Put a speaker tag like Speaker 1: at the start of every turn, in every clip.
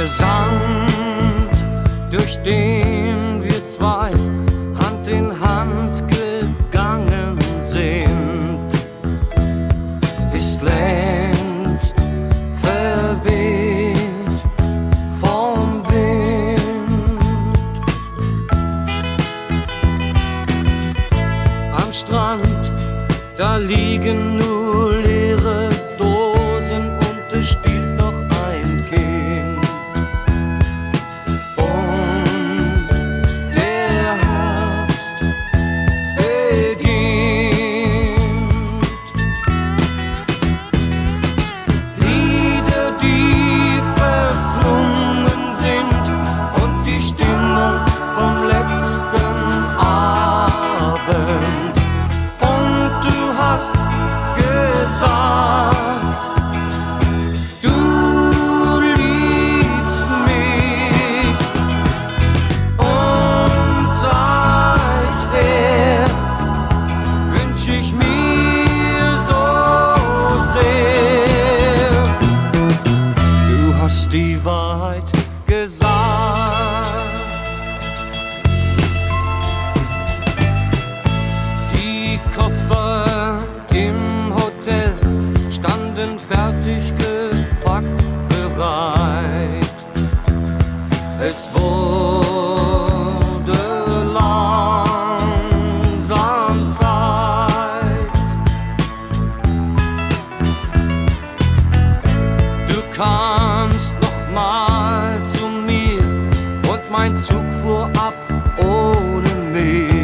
Speaker 1: der Sand, durch den wir zwei Hand in Hand gegangen sind, ist längst verweht vom Wind. Am Strand, da liegen nur Mein Zug fuhr ab ohne mich.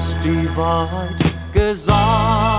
Speaker 1: das die gesagt.